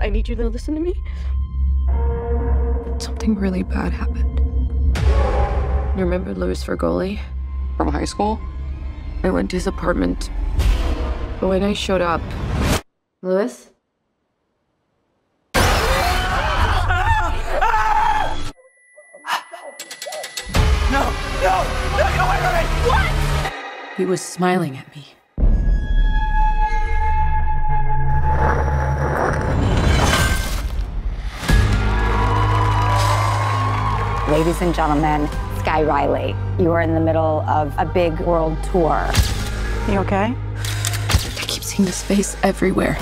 I need you to listen to me. Something really bad happened. You remember Lewis Fregoli from high school? I went to his apartment. But when I showed up, Lewis? No! No! No! Get away from me! What? He was smiling at me. Ladies and gentlemen, Skye Riley, you are in the middle of a big world tour. You okay? I keep seeing this face everywhere.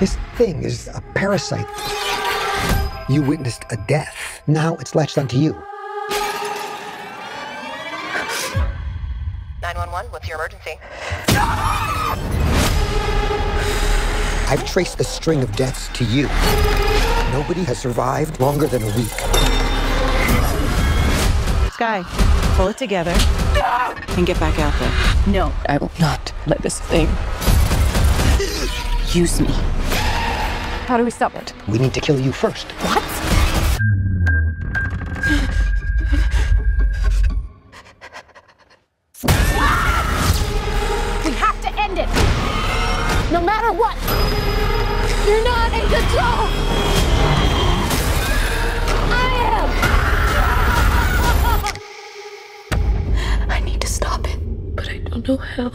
This thing is a parasite. You witnessed a death. Now it's latched onto you. 911, what's your emergency? I've traced the string of deaths to you. Nobody has survived longer than a week. Skye, pull it together and get back out there. No, I will not let this thing use me. How do we stop it? We need to kill you first. What? We have to end it. No matter what. You're not in control. I am. I need to stop it, but I don't know how.